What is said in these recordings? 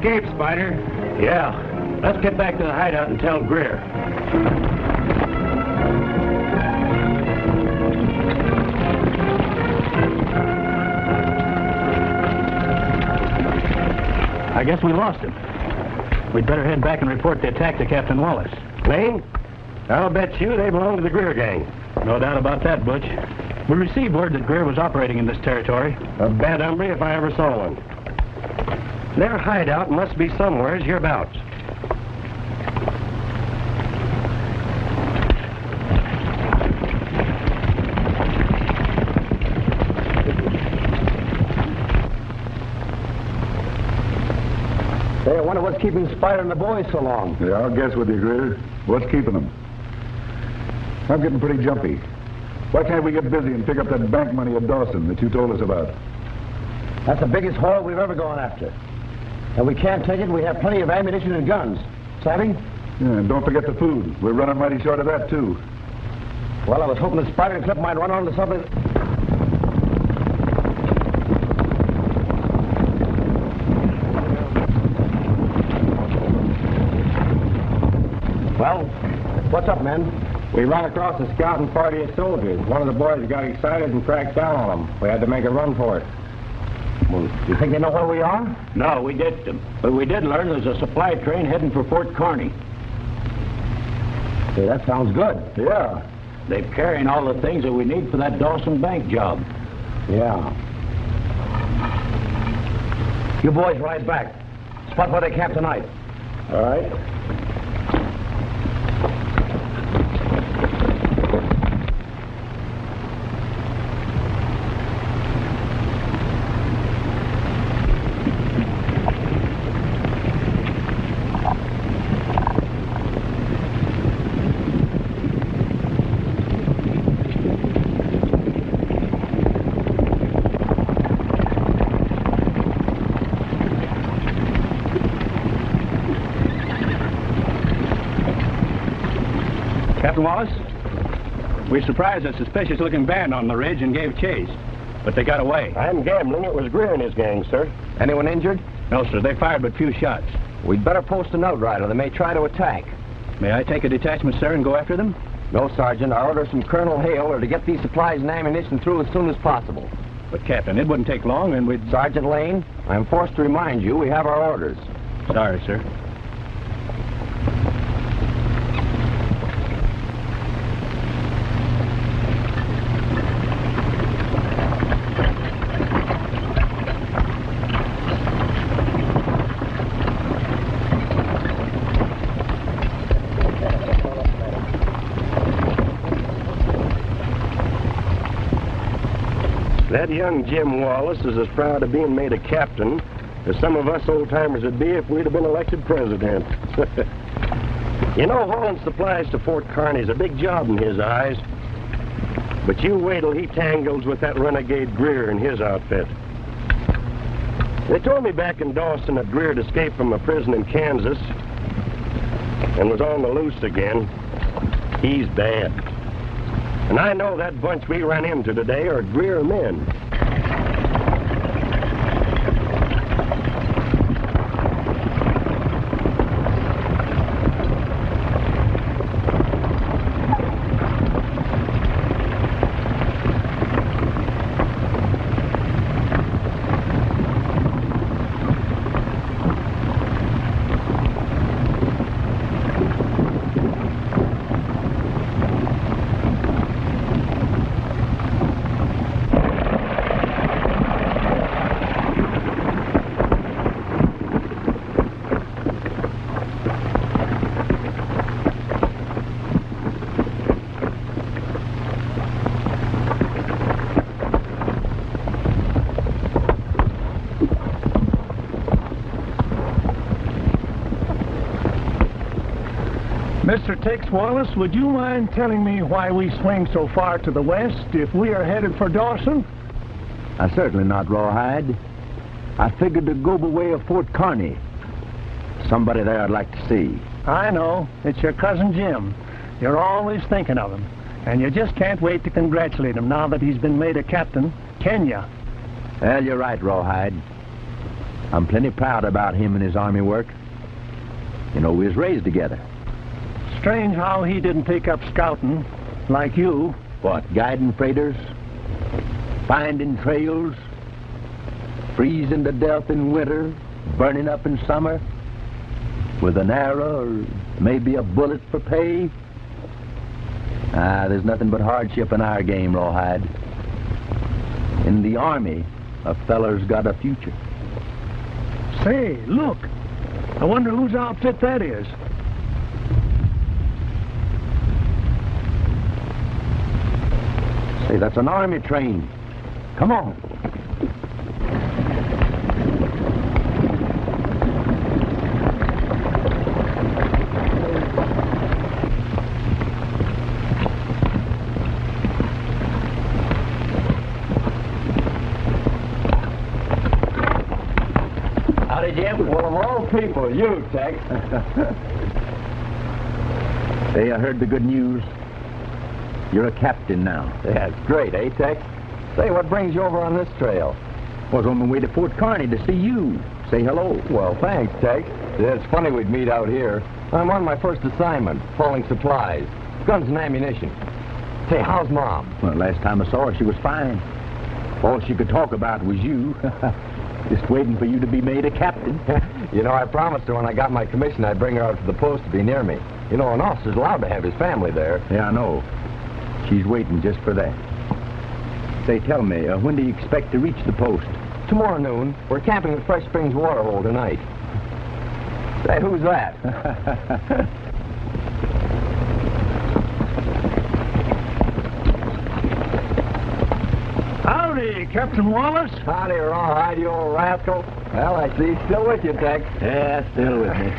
escape, Spider. Yeah. Let's get back to the hideout and tell Greer. I guess we lost him. We'd better head back and report the attack to Captain Wallace. Lane, I'll bet you they belong to the Greer gang. No doubt about that, Butch. We received word that Greer was operating in this territory. A bad hombre if I ever saw one. Their hideout must be somewhere hereabouts. Hey, I wonder what's keeping Spider and the boys so long. Yeah, I'll guess with you, Greer. What's keeping them? I'm getting pretty jumpy. Why can't we get busy and pick up that bank money at Dawson that you told us about? That's the biggest haul we've ever gone after. And we can't take it. We have plenty of ammunition and guns. Savvy? Yeah, and don't forget the food. We're running mighty short of that, too. Well, I was hoping the Spider Clip might run onto something. Well, what's up, men? We ran across a scouting party of soldiers. One of the boys got excited and cracked down on them. We had to make a run for it. Well, you think they know where we are? No, we ditched them. Uh, but we did learn there's a supply train heading for Fort Kearney. Hey, that sounds good. Yeah. They're carrying all the things that we need for that Dawson Bank job. Yeah. You boys ride back. Spot where they camp tonight. All right. Captain Wallace, we surprised a suspicious-looking band on the ridge and gave chase. But they got away. I'm gambling it was Greer and his gang, sir. Anyone injured? No, sir, they fired but few shots. We'd better post an outrider. They may try to attack. May I take a detachment, sir, and go after them? No, Sergeant. Our orders from Colonel Hale are to get these supplies and ammunition through as soon as possible. But, Captain, it wouldn't take long, and we'd... Sergeant Lane, I'm forced to remind you we have our orders. Sorry, sir. That young Jim Wallace is as proud of being made a captain as some of us old-timers would be if we'd have been elected president. you know, hauling supplies to Fort Kearney is a big job in his eyes. But you wait till he tangles with that renegade Greer and his outfit. They told me back in Dawson that Greer had escaped from a prison in Kansas and was on the loose again. He's bad. And I know that bunch we ran into today are Greer men. Mr. Tex Wallace, would you mind telling me why we swing so far to the west if we are headed for Dawson? Uh, certainly not, Rawhide. I figured to go the way of Fort Kearney. Somebody there I'd like to see. I know. It's your cousin Jim. You're always thinking of him. And you just can't wait to congratulate him now that he's been made a captain, can you? Well, you're right, Rawhide. I'm plenty proud about him and his army work. You know, we was raised together. Strange how he didn't take up scouting like you. What, guiding freighters? Finding trails? Freezing to death in winter? Burning up in summer? With an arrow or maybe a bullet for pay? Ah, there's nothing but hardship in our game, Rawhide. In the Army, a feller's got a future. Say, look. I wonder whose outfit that is. Say, that's an Army train. Come on. Howdy, Jim. Well, of all people, you, Tex. Hey, I heard the good news. You're a captain now. Yeah, great, eh, Tex? Say, what brings you over on this trail? Was on my way to Fort Kearney to see you. Say hello. Well, thanks, Tex. Yeah, it's funny we'd meet out here. I'm on my first assignment, hauling supplies, guns and ammunition. Say, how's Mom? Well, last time I saw her, she was fine. All she could talk about was you. Just waiting for you to be made a captain. you know, I promised her when I got my commission I'd bring her out to the post to be near me. You know, an officer's allowed to have his family there. Yeah, I know. She's waiting just for that. Say, tell me, uh, when do you expect to reach the post? Tomorrow noon, we're camping at Fresh Springs Waterhole tonight. Say, who's that? Howdy, Captain Wallace. Howdy, Rawhide, you old rascal. Well, I see he's still with you, Tex. Yeah, still with me.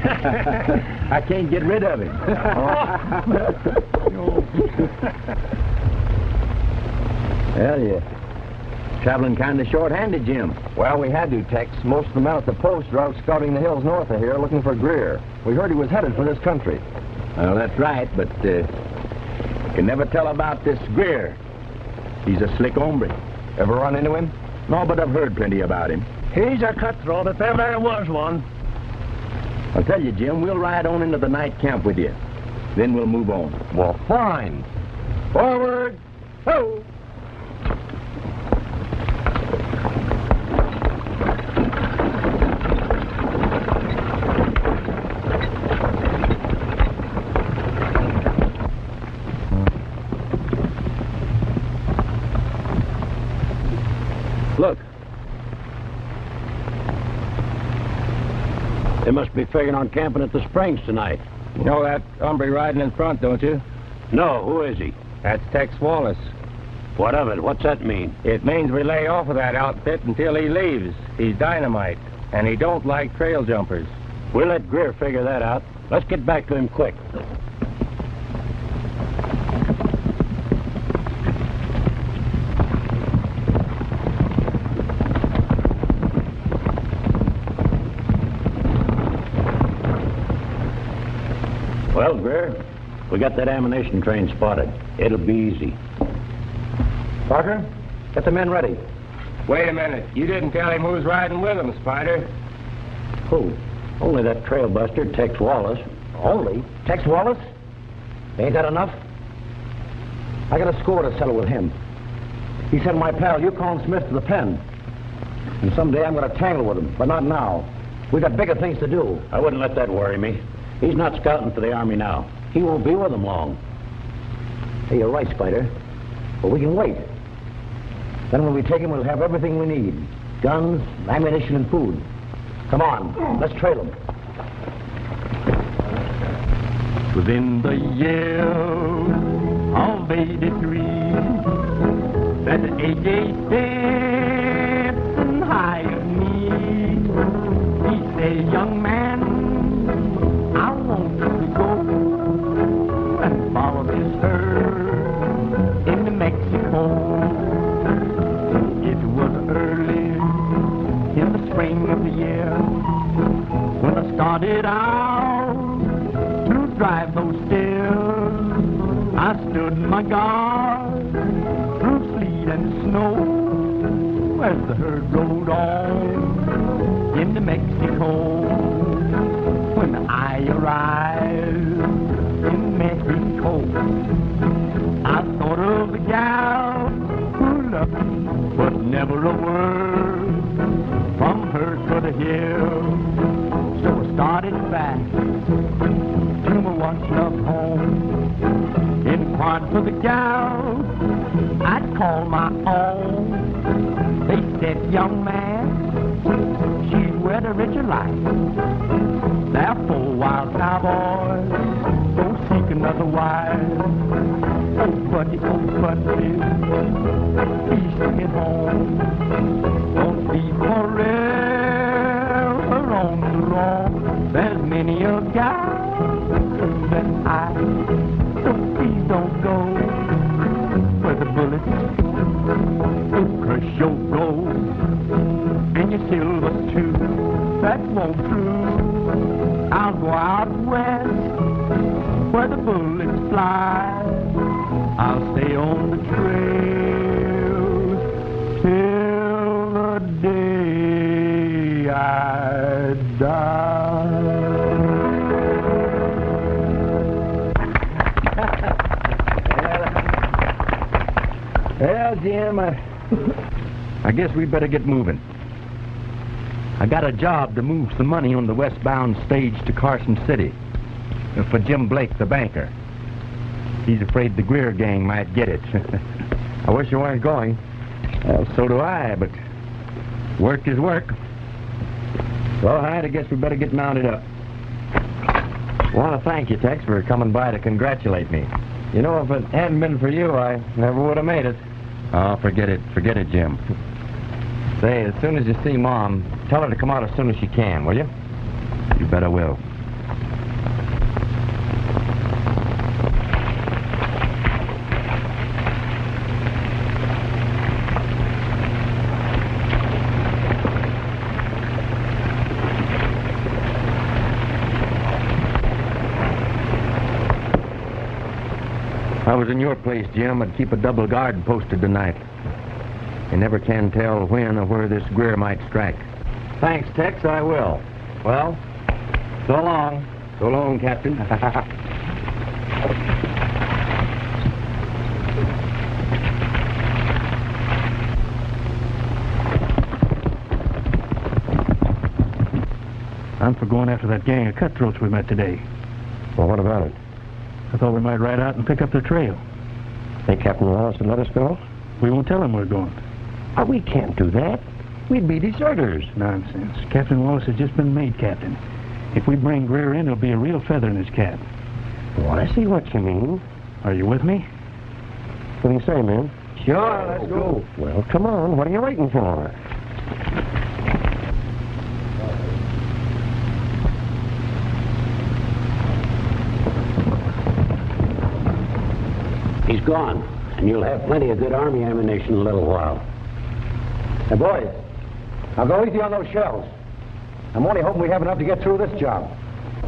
I can't get rid of him. well, yeah. Traveling kind of short-handed, Jim. Well, we had to, Tex. Most of the men at the post are out scouting the hills north of here looking for Greer. We heard he was headed for this country. Well, that's right, but uh, can never tell about this Greer. He's a slick hombre. Ever run into him? No, but I've heard plenty about him. He's a cutthroat if ever there was one. I'll tell you, Jim, we'll ride on into the night camp with you. Then we'll move on. Well, fine. Forward! Ho! Look. They must be figuring on camping at the Springs tonight. You know that hombre riding in front, don't you? No, who is he? That's Tex Wallace. What of it? What's that mean? It means we lay off of that outfit until he leaves. He's dynamite, and he don't like trail jumpers. We'll let Greer figure that out. Let's get back to him quick. Well, Greer, we got that ammunition train spotted. It'll be easy. Parker, Get the men ready. wait a minute. You didn't tell him who's riding with him, Spider. Who? Only that trail buster, Tex Wallace. Only? Tex Wallace? Ain't that enough? I got a score to settle with him. He sent my pal you Yukon Smith to the pen. And someday I'm going to tangle with him, but not now. We've got bigger things to do. I wouldn't let that worry me. He's not scouting for the Army now. He won't be with them long. Hey, you're right, Spider. But we can wait. Then when we take him, we'll have everything we need. Guns, ammunition, and food. Come on, let's trail him. Within the year of 83 that AJ Stephen hired me. He said, young man, I want you to go started out to drive those stairs. I stood my guard through sleet and snow as the herd rode on into to Mexico. When I arrived in Mexico, I thought of the gal who loved me, but never a word from her could I hear. For the gal I'd call my own. They said, young man, she's where the rich life. Therefore, wild cowboys, go seek another wife. Oh, buddy, oh, buddy, please stay at home. Don't be forever on the road. There's many a guy than I. Don't go where the bullets crush your gold and your silver too. That won't do. I'll go out west where the bullets fly. I'll stay on the trail till the day I die. Jim, I, I guess we better get moving. I got a job to move some money on the westbound stage to Carson City for Jim Blake, the banker. He's afraid the Greer gang might get it. I wish you weren't going. well, so do I, but work is work. Well, right, I guess we better get mounted up. I want to thank you, Tex, for coming by to congratulate me. You know, if it hadn't been for you, I never would have made it. Oh, forget it. Forget it, Jim. Say, as soon as you see Mom, tell her to come out as soon as she can, will you? You better will. In your place, Jim, I'd keep a double guard posted tonight. You never can tell when or where this Greer might strike. Thanks, Tex, I will. Well, so long. So long, Captain. I'm for going after that gang of cutthroats we met today. Well, what about it? I thought we might ride out and pick up their trail. Think Captain Wallace would let us go? We won't tell them we're going. Oh, we can't do that. We'd be deserters. Nonsense. Captain Wallace has just been made captain. If we bring Greer in, it'll be a real feather in his cap. Well, I see what you mean. Are you with me? What do you say, man? Sure, let's go. Well, come on. What are you waiting for? He's gone, and you'll have plenty of good army ammunition in a little while. Now, boys, now go easy on those shells. I'm only hoping we have enough to get through this job.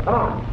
Come on.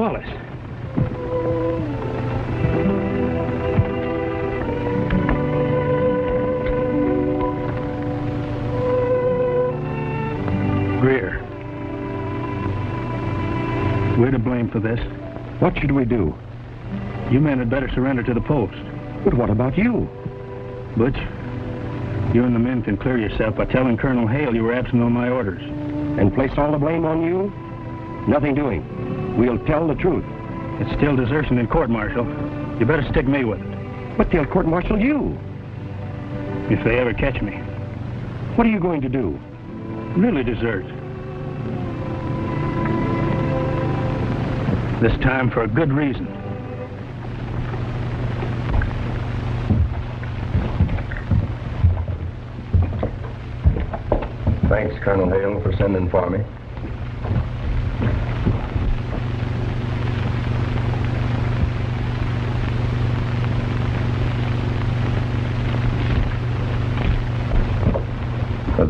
Wallace. Greer. We're to blame for this. What should we do? You men had better surrender to the post. But what about you? Butch, you and the men can clear yourself by telling Colonel Hale you were absent on my orders. And place all the blame on you? Nothing doing. We'll tell the truth. It's still desertion in court-martial. You better stick me with it, But they'll court-martial you. if they ever catch me. What are you going to do? Really desert. This time for a good reason. Thanks, Colonel Hale, for sending for me.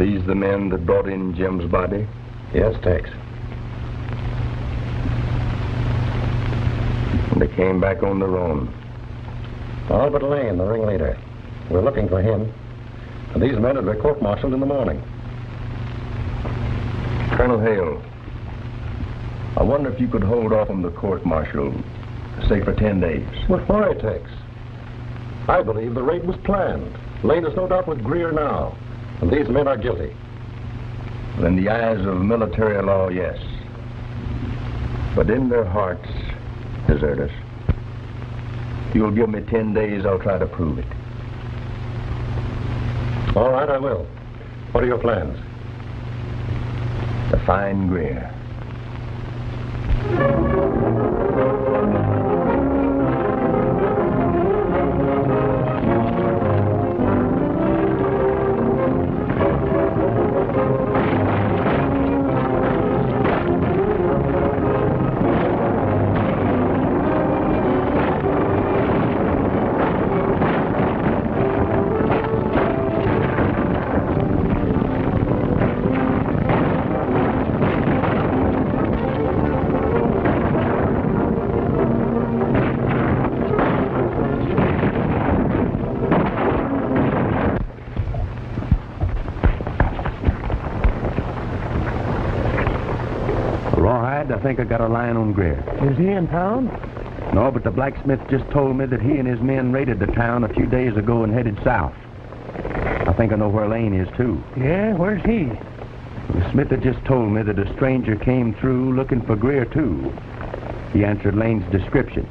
These the men that brought in Jim's body? Yes, Tex. And they came back on their own. All but Lane, the ringleader. We're looking for him. And these men will be court-martialed in the morning. Colonel Hale, I wonder if you could hold off on the court martial, say for ten days. But why, Tex? I believe the raid was planned. Lane is no doubt with Greer now. And these men are guilty. In the eyes of military law, yes. But in their hearts, deserters. You'll give me ten days, I'll try to prove it. All right, I will. What are your plans? To find Greer. I think I got a line on Greer. Is he in town? No, but the blacksmith just told me that he and his men raided the town a few days ago and headed south. I think I know where Lane is, too. Yeah, where's he? The smith had just told me that a stranger came through looking for Greer, too. He answered Lane's description,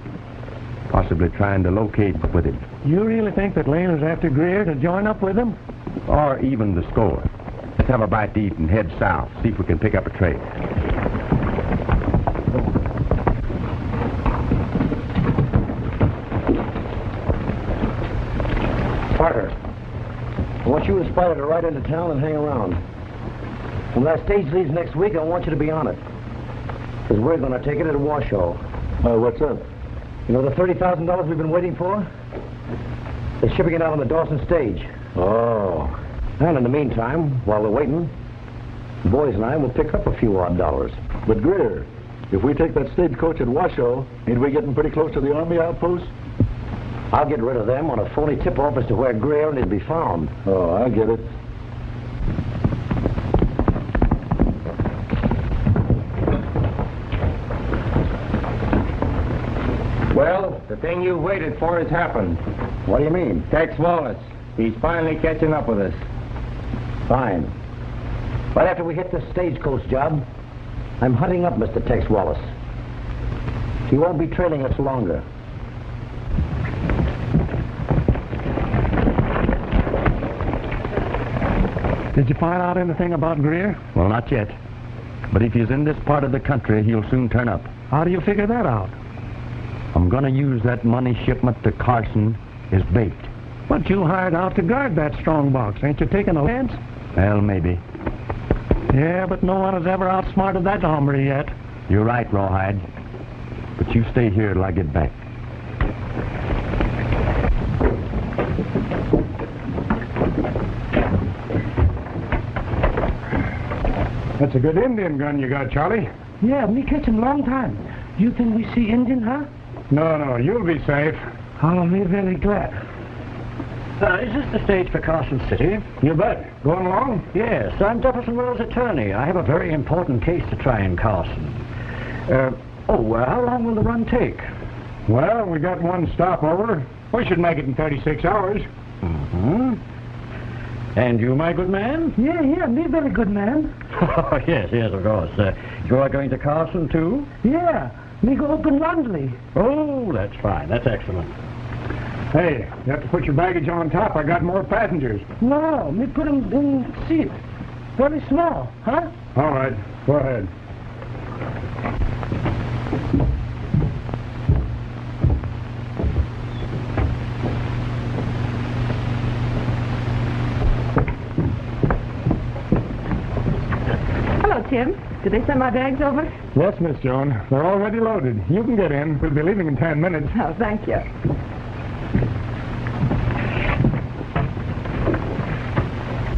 possibly trying to locate with him, You really think that Lane is after Greer to join up with him? or even the score. Let's have a bite to eat and head south, see if we can pick up a trail. Parker, I want you and Spider to ride into town and hang around. When that stage leaves next week, I want you to be on it. Because we're going to take it at Washoe. Uh, what's up? You know the $30,000 we've been waiting for? They're shipping it out on the Dawson stage. Oh. And in the meantime, while we're waiting, the boys and I will pick up a few odd dollars. But Greer, if we take that stagecoach at Washoe, ain't we getting pretty close to the army outpost? I'll get rid of them on a phony tip-off as to where Greer is to be found. Oh, I get it. Well, the thing you've waited for has happened. What do you mean? Tex Wallace. He's finally catching up with us. Fine. Right after we hit the stagecoach job, I'm hunting up Mr. Tex Wallace. He won't be trailing us longer. Did you find out anything about Greer? Well, not yet. But if he's in this part of the country, he'll soon turn up. How do you figure that out? I'm going to use that money shipment to Carson as bait. But you hired out to guard that strong box. Ain't you taking a chance? Well, maybe. Yeah, but no one has ever outsmarted that hombre yet. You're right, Rawhide. But you stay here till I get back. That's a good Indian gun you got, Charlie. Yeah, me catch him long time. You think we see Indian, huh? No, no, you'll be safe. Oh, me very glad. Uh, is this the stage for Carson City? You bet. Going along? Yes, I'm Jefferson Wells' attorney. I have a very important case to try in Carson. Uh, oh, uh, how long will the run take? Well, we got one stopover. We should make it in 36 hours. Mm-hmm. And you, my good man? Yeah, yeah, me very good man. Oh, yes, yes, of course. Uh, you are going to Carson, too? Yeah, me go open laundry. Oh, that's fine. That's excellent. Hey, you have to put your baggage on top. I got more passengers. No, me put him in seat. Very small, huh? All right, go ahead. Tim. Did they send my bags over? Yes, Miss Joan. They're already loaded. You can get in. We'll be leaving in 10 minutes. Oh, thank you.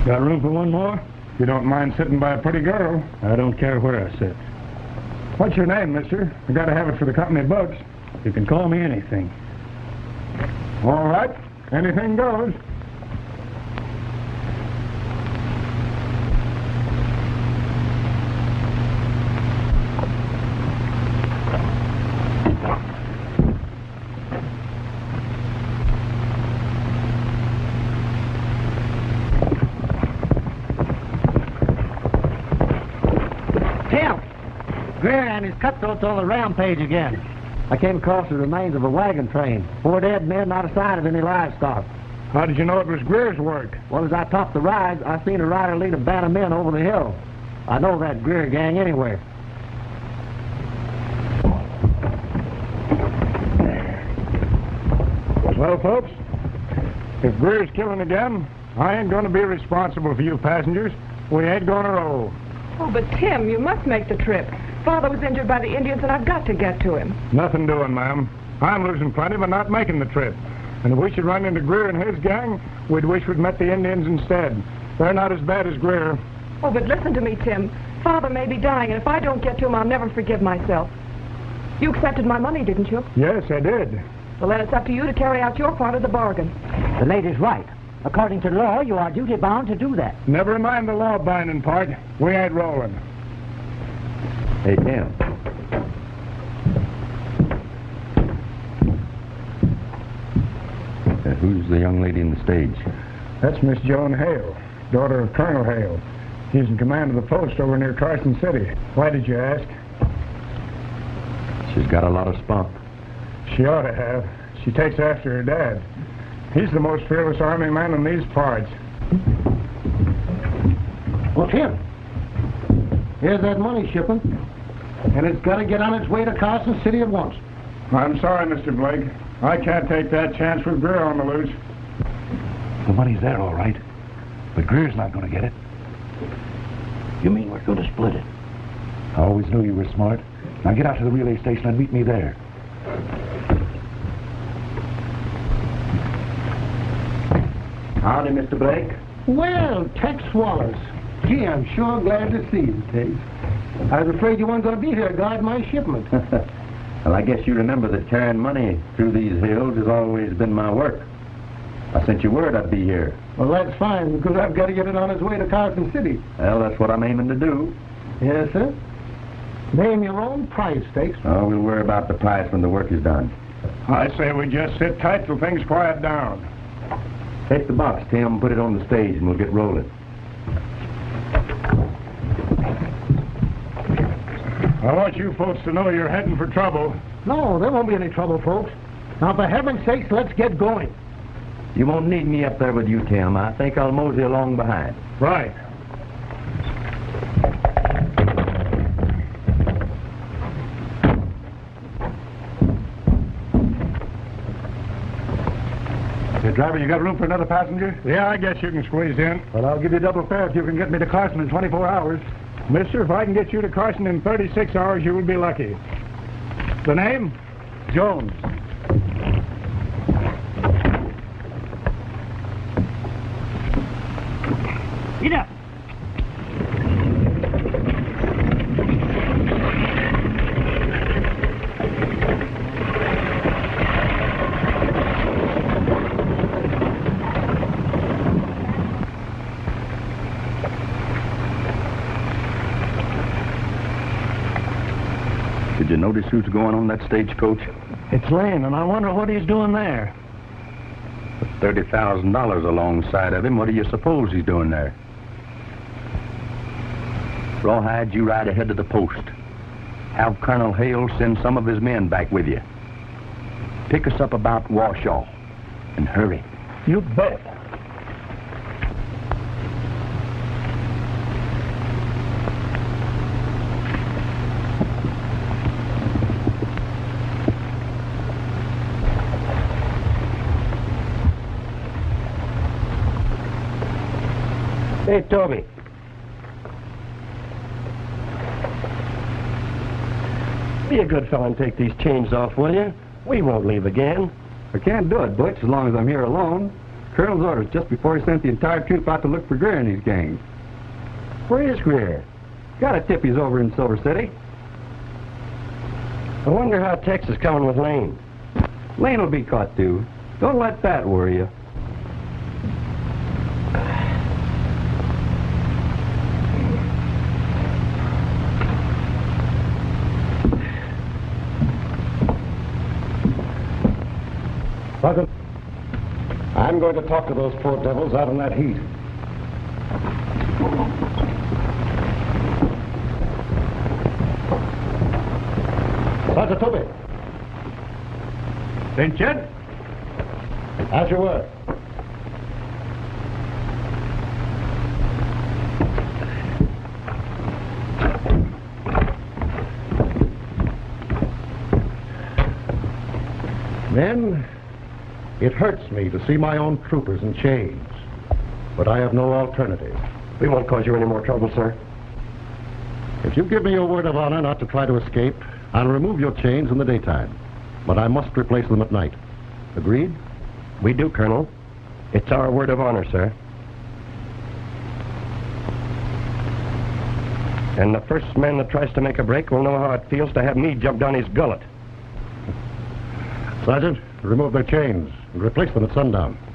Got room for one more? If you don't mind sitting by a pretty girl. I don't care where I sit. What's your name, mister? I gotta have it for the company books. You can call me anything. All right. Anything goes. Tim! Greer and his cutthroats on the rampage again. I came across the remains of a wagon train. Four dead men, not a sign of any livestock. How did you know it was Greer's work? Well, as I topped the rise, I seen a rider lead a band of men over the hill. I know that Greer gang anywhere. Well, folks, if Greer's killing again, I ain't gonna be responsible for you passengers. We ain't gonna roll. Oh, but Tim, you must make the trip. Father was injured by the Indians, and I've got to get to him. Nothing doing, ma'am. I'm losing plenty, but not making the trip. And if we should run into Greer and his gang, we'd wish we'd met the Indians instead. They're not as bad as Greer. Oh, but listen to me, Tim. Father may be dying, and if I don't get to him, I'll never forgive myself. You accepted my money, didn't you? Yes, I did. Well, then it's up to you to carry out your part of the bargain. The lady's right. According to law, you are duty bound to do that. Never mind the law binding part. We ain't rolling. Hey, Tim. Uh, who's the young lady in the stage? That's Miss Joan Hale, daughter of Colonel Hale. He's in command of the post over near Carson City. Why did you ask? She's got a lot of spunk. She ought to have. She takes after her dad. He's the most fearless army man in these parts. Well, Tim, here's that money shipment, and it's got to get on its way to Carson City at once. I'm sorry, Mr. Blake. I can't take that chance with Greer on the loose. The money's there, all right. But Greer's not going to get it. You mean we're going to split it? I always knew you were smart. Now get out to the relay station and meet me there. Howdy, Mr. Blake. Well, Tex Wallace. Gee, I'm sure glad to see you, Tex. I was afraid you weren't going to be here to guard my shipment. well, I guess you remember that carrying money through these hills has always been my work. I sent you word I'd be here. Well, that's fine, because I've got to get it on its way to Carson City. Well, that's what I'm aiming to do. Yes, sir. Name your own price, Tex. Oh, we'll worry about the price when the work is done. I say we just sit tight till things quiet down. Take the box, Tim, put it on the stage, and we'll get rolling. I want you folks to know you're heading for trouble. No, there won't be any trouble, folks. Now, for heaven's sakes, let's get going. You won't need me up there with you, Tim. I think I'll mosey along behind. Right. Hey, driver, you got room for another passenger? Yeah, I guess you can squeeze in. Well, I'll give you double fare if you can get me to Carson in 24 hours. Mister, if I can get you to Carson in 36 hours, you will be lucky. The name? Jones. Get up. Notice who's going on that stagecoach? It's Lane, and I wonder what he's doing there. $30,000 alongside of him. What do you suppose he's doing there? Rawhide, you ride ahead to the post. Have Colonel Hale send some of his men back with you. Pick us up about Washoe. And hurry. You bet. Hey, Toby. Be a good fellow and take these chains off, will you? We won't leave again. I can't do it, Butch, as long as I'm here alone. Colonel's orders just before he sent the entire troop out to look for Greer and his gang. Where is Greer? Got a tip he's over in Silver City. I wonder how Tex is coming with Lane. Lane will be caught, too. Don't let that worry you. Sergeant, I'm going to talk to those poor devils out in that heat. Sergeant Toby, St. Jed? as you were. Men, it hurts me to see my own troopers in chains, but I have no alternative. We won't cause you any more trouble, sir. If you give me your word of honor not to try to escape, I'll remove your chains in the daytime, but I must replace them at night. Agreed? We do, Colonel. It's our word of honor, sir. And the first man that tries to make a break will know how it feels to have me jump down his gullet. Sergeant, remove their chains and replace them at sundown.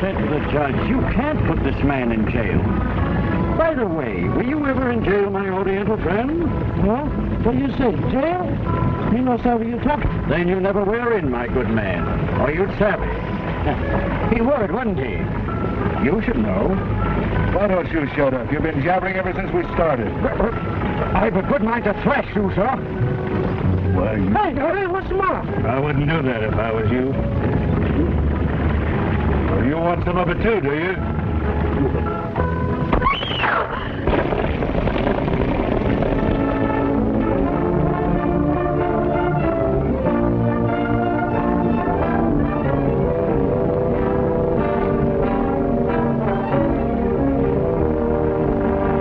Said to the judge, you can't put this man in jail. By the way, were you ever in jail, my Oriental friend? Well, what do you say? Jail? Me no sabe you talk. Then you never were in, my good man, or you'd savvy. he would, wouldn't he? You should know. Why don't you shut up? You've been jabbering ever since we started. I've a good mind to thrash you, sir. Why, you... Hey, hey, what's the matter? I wouldn't do that if I was you. Well, you want some of it too, do you?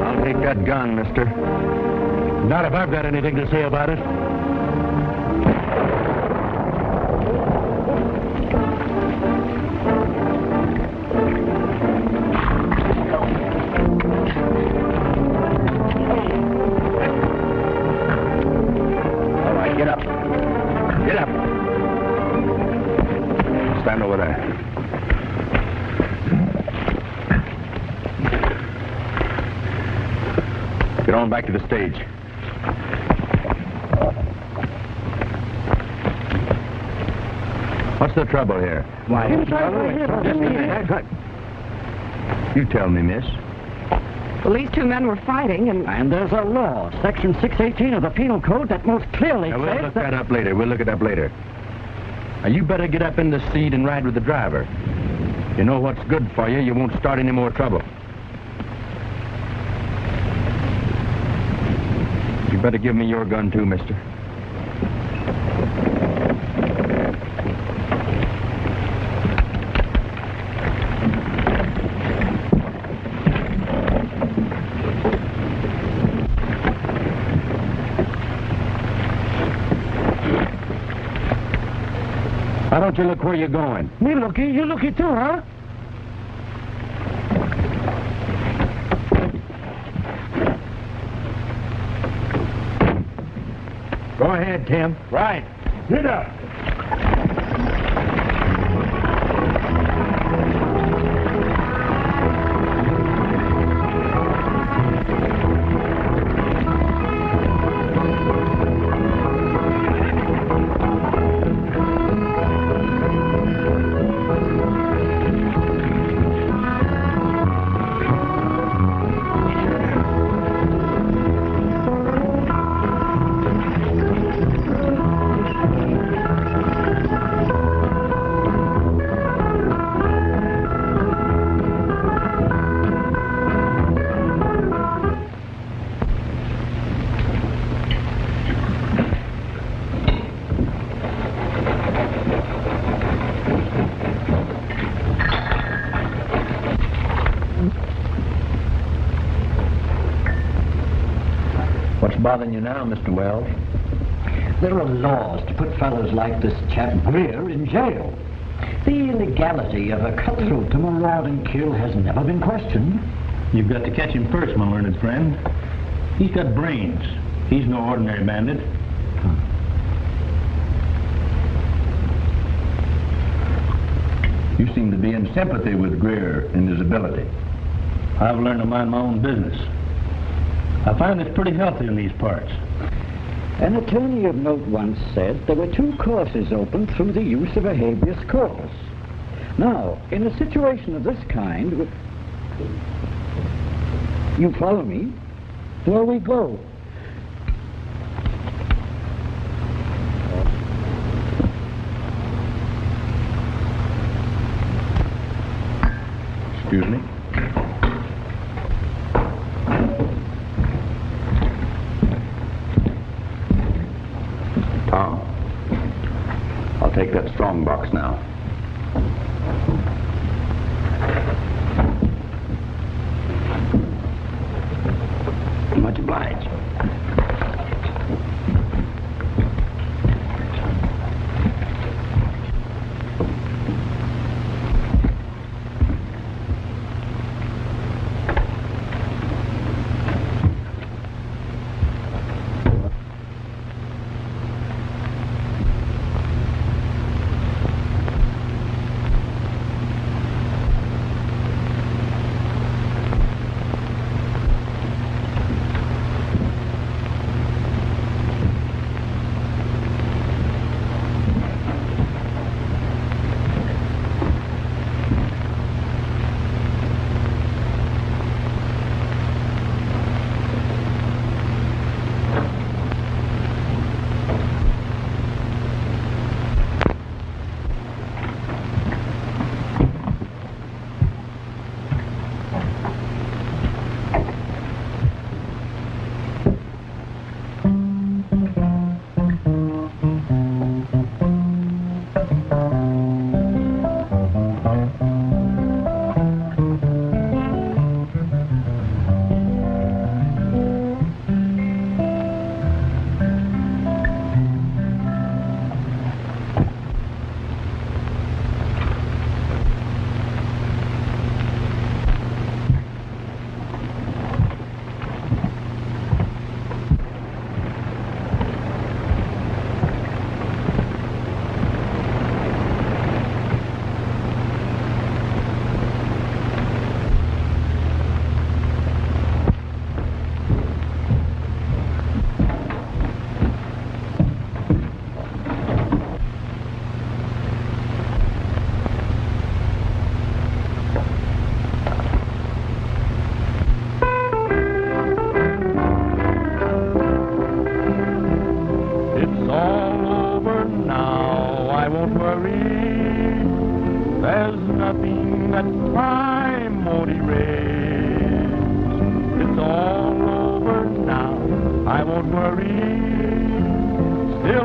I'll take that gun, mister. Not if I've got anything to say about it. On back to the stage. What's the trouble here? Why, Just a minute. You tell me, miss. Well, these two men were fighting, and And there's a law, Section 618 of the Penal Code, that most clearly Now, we'll says look that... that up later. We'll look it up later. Now, you better get up in the seat and ride with the driver. You know what's good for you. You won't start any more trouble. You better give me your gun, too, mister. Why don't you look where you're going? Me looky, you looky too, huh? Go ahead, Tim. Right. Get up. Bothering you now, Mr. Wells? There are laws to put fellows like this chap Greer in jail. The illegality of a cutthroat to maraud and kill has never been questioned. You've got to catch him first, my learned friend. He's got brains. He's no ordinary bandit. You seem to be in sympathy with Greer and his ability. I've learned to mind my own business. I find this pretty healthy in these parts. An attorney of note once said there were two courses open through the use of a habeas corpus. Now, in a situation of this kind, you follow me? Where we go? Excuse me. Tom, I'll take that strong box now.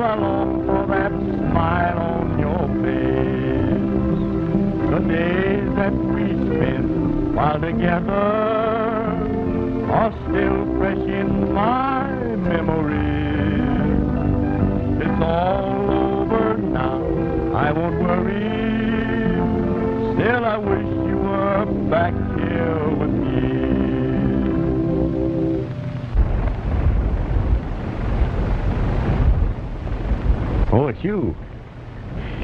Still I long for that smile on your face. The days that we spent while together are still fresh in my memory. It's all over now. I won't worry. Still I wish you were back Oh, it's you.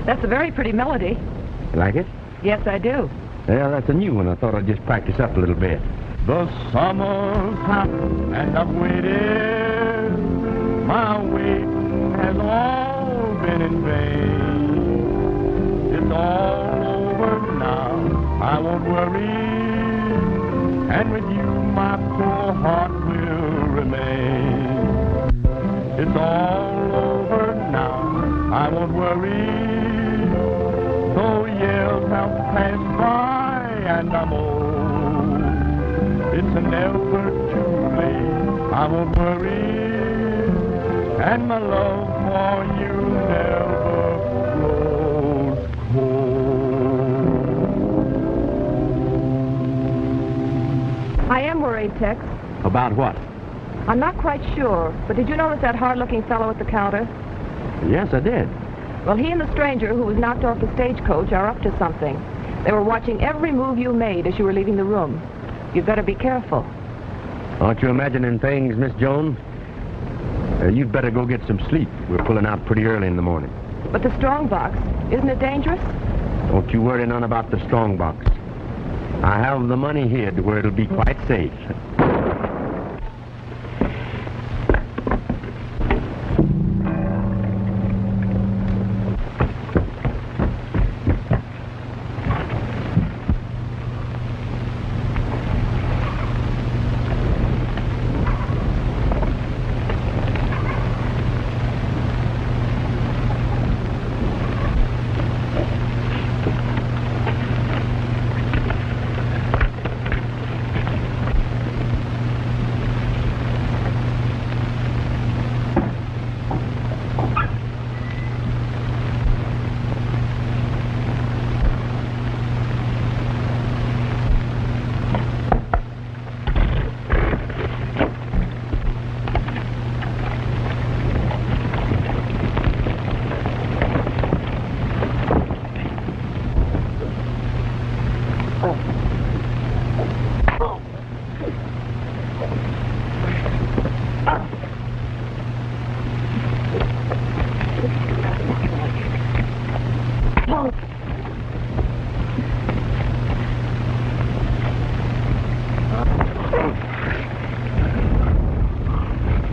That's a very pretty melody. You like it? Yes, I do. Well, that's a new one. I thought I'd just practice up a little bit. The summer's hot and I've waited. My waiting has all been in vain. It's all over now. I won't worry. And with you, my poor heart will remain. It's all over now. I worry. Though years have passed by and I'm old, it's never too late. I won't worry. And my love for you never grows cold. I am worried, Tex. About what? I'm not quite sure, but did you notice that hard-looking fellow at the counter? Yes, I did. Well, he and the stranger who was knocked off the stagecoach are up to something. They were watching every move you made as you were leaving the room. You'd better be careful. Aren't you imagining things, Miss Jones? Uh, you'd better go get some sleep. We're pulling out pretty early in the morning. But the strong box, isn't it dangerous? Don't you worry none about the strong box. I have the money hid where it'll be quite safe.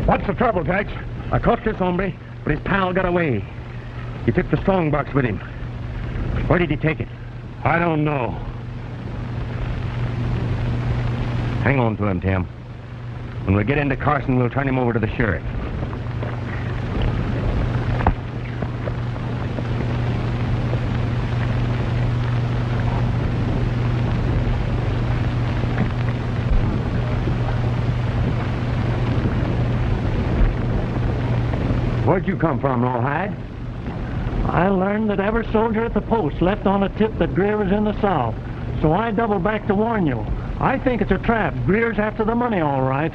What's the trouble, Tex? I caught this hombre, but his pal got away. He took the strong box with him. Where did he take it? I don't know. Hang on to him, Tim. When we get into Carson, we'll turn him over to the sheriff. Where'd you come from, Rawhide? I learned that every soldier at the post left on a tip that Greer was in the South. So I doubled back to warn you. I think it's a trap. Greer's after the money, all right.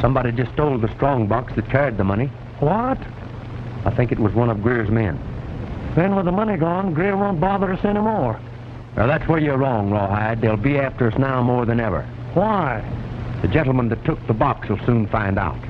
Somebody just stole the strong box that carried the money. What? I think it was one of Greer's men. Then with the money gone, Greer won't bother us anymore. Now, that's where you're wrong, Rawhide. They'll be after us now more than ever. Why? The gentleman that took the box will soon find out.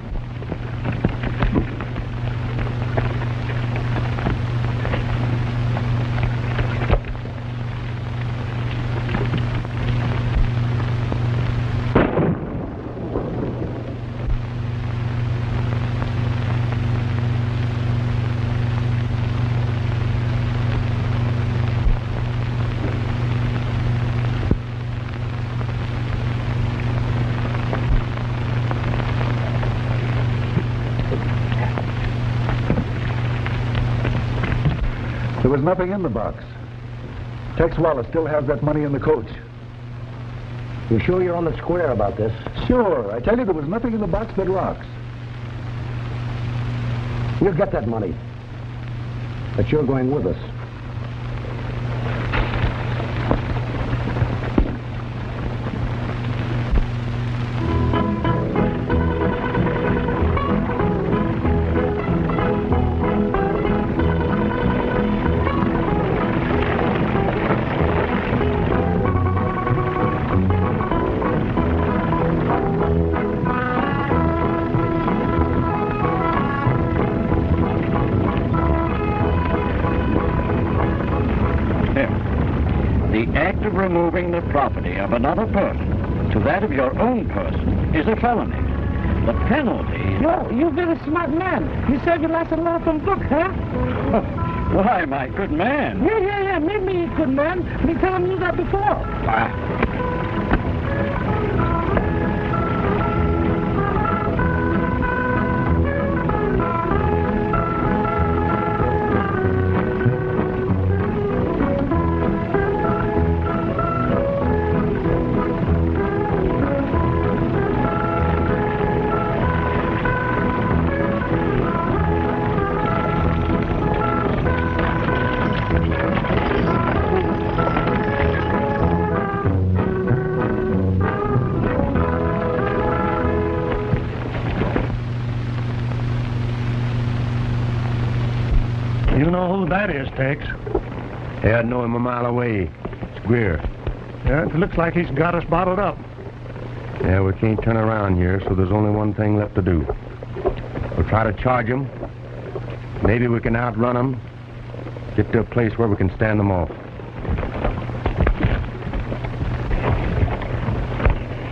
Nothing in the box. Tex Wallace still has that money in the coach. You sure you're on the square about this? Sure. I tell you, there was nothing in the box but rocks. You'll get that money. But you're going with us. Removing the property of another person to that of your own person is a felony. The penalty... Yo, you've been a smart man. You serve your lesson law from book, huh? Why, my good man. Yeah, yeah, yeah. Make me good man. Me tell him you that before. You Tex. Yeah, I know him a mile away. It's Greer. Yeah, it looks like he's got us bottled up. Yeah, we can't turn around here, so there's only one thing left to do. We'll try to charge him. Maybe we can outrun him. Get to a place where we can stand them off.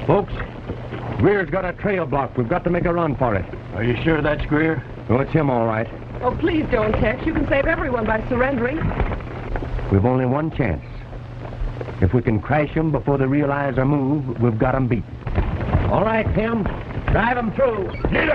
Folks, Greer's got a trail block. We've got to make a run for it. Are you sure that's Greer? Oh, it's him, all right. Oh, please don't, Tex. You can save everyone by surrendering. We've only one chance. If we can crash them before they realize our move, we've got them beat. All right, Tim. Drive them through. Get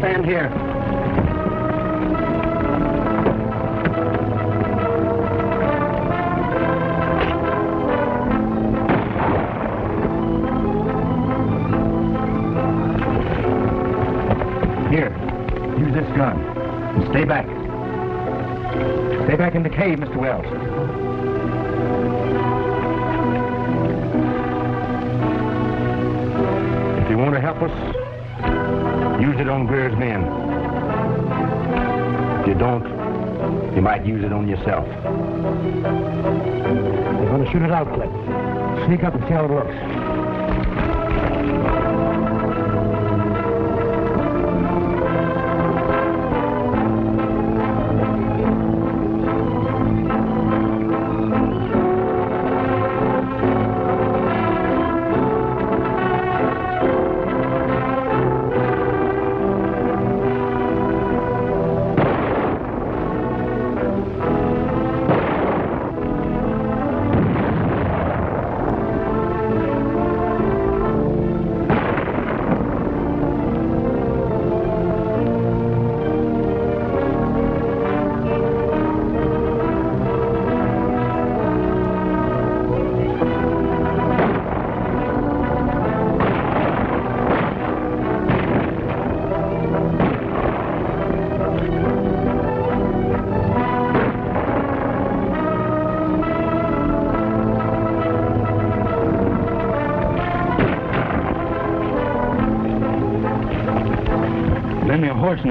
stand here. Here, use this gun. And stay back. Stay back in the cave, Mr. Wells. On Greer's men. If you don't, you might use it on yourself. They're going to shoot it out, Clip. Sneak up and see how it looks.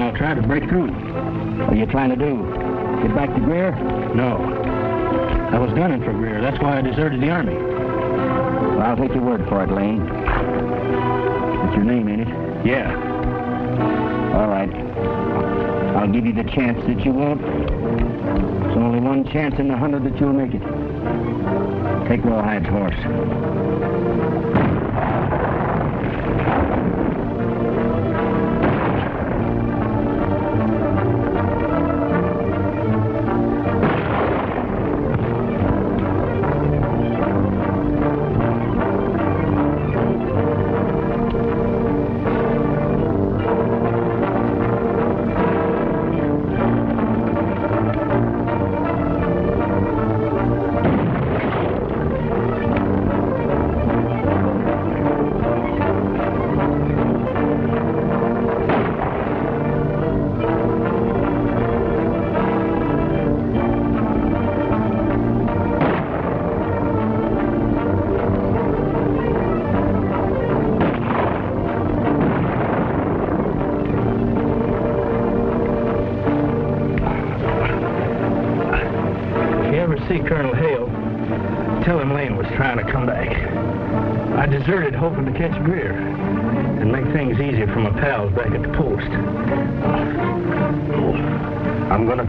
Lend me and I'll try to break through. What are you trying to do? Get back to Greer? No. I was gunning for Greer. That's why I deserted the army. Well, I'll take your word for it, Lane. It's your name, ain't it? Yeah. All right. I'll give you the chance that you won't. There's only one chance in a hundred that you'll make it. Take Rawhide's horse.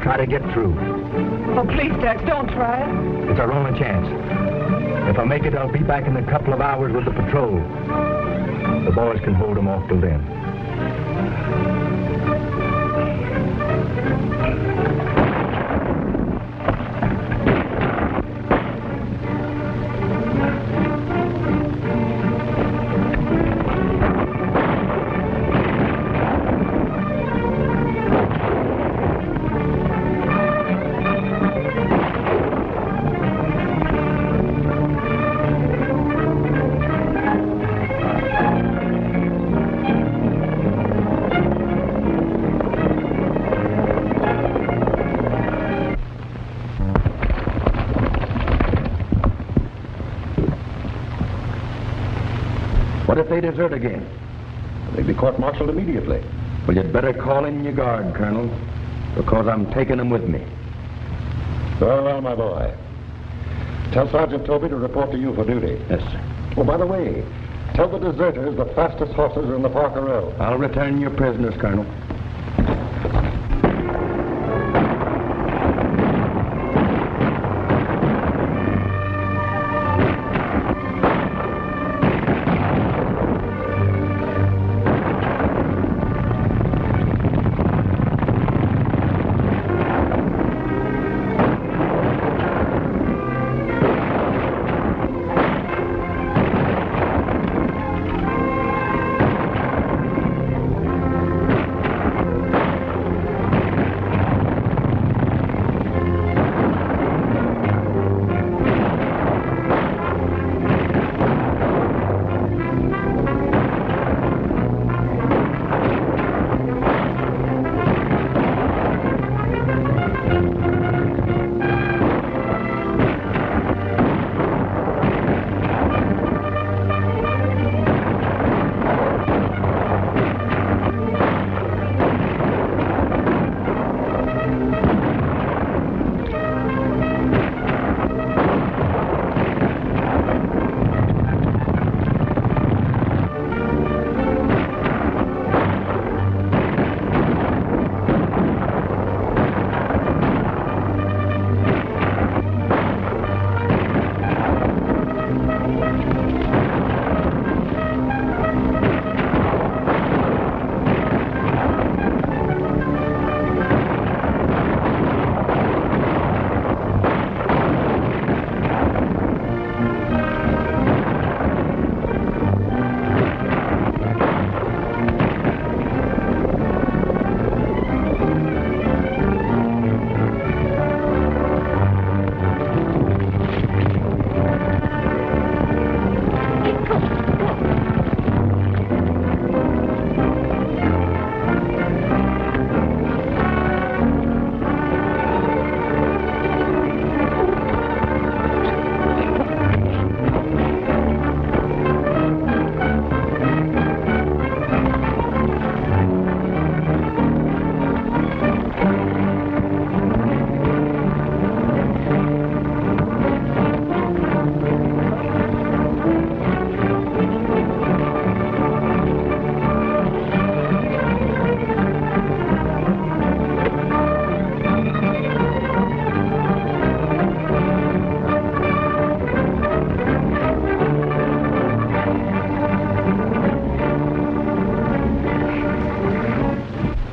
Try to get through. Oh, please, Tex, don't try it. It's our only chance. If I make it, I'll be back in a couple of hours with the patrol. The boys can hold them off till then. Desert again? They'd be court-martialed immediately. Well, you'd better call in your guard, Colonel, because I'm taking them with me. Very well, my boy. Tell Sergeant Toby to report to you for duty. Yes, sir. Oh, by the way, tell the deserters the fastest horses are in the Parker Road. I'll return your prisoners, Colonel.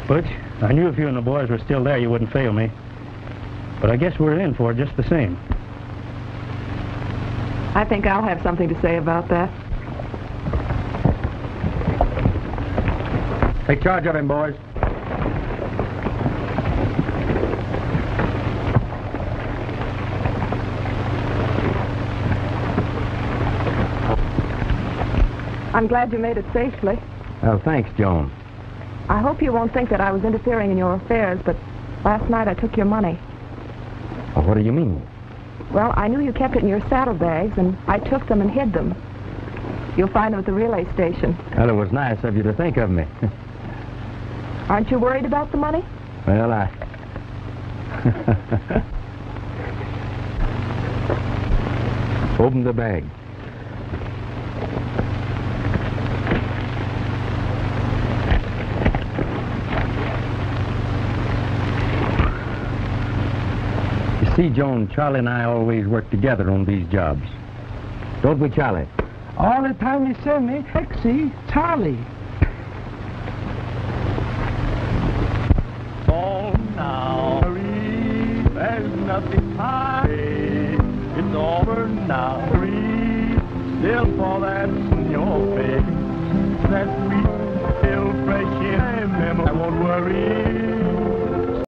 Butch, I knew if you and the boys were still there, you wouldn't fail me. But I guess we're in for it just the same. I think I'll have something to say about that. Take charge of him, boys. I'm glad you made it safely. Oh, thanks, Joan. I hope you won't think that I was interfering in your affairs, but last night I took your money. What do you mean? Well, I knew you kept it in your saddlebags, and I took them and hid them. You'll find them at the relay station. Well, it was nice of you to think of me. Aren't you worried about the money? well, I... Open the bag. See, Joan, Charlie and I always work together on these jobs. Don't we, Charlie? All the time you send me, Hexie, Charlie. Oh, now, Marie, there's nothing hiding. It's over now, Marie. Still for that in your face. That sweet, still fresh in my memory. I won't worry.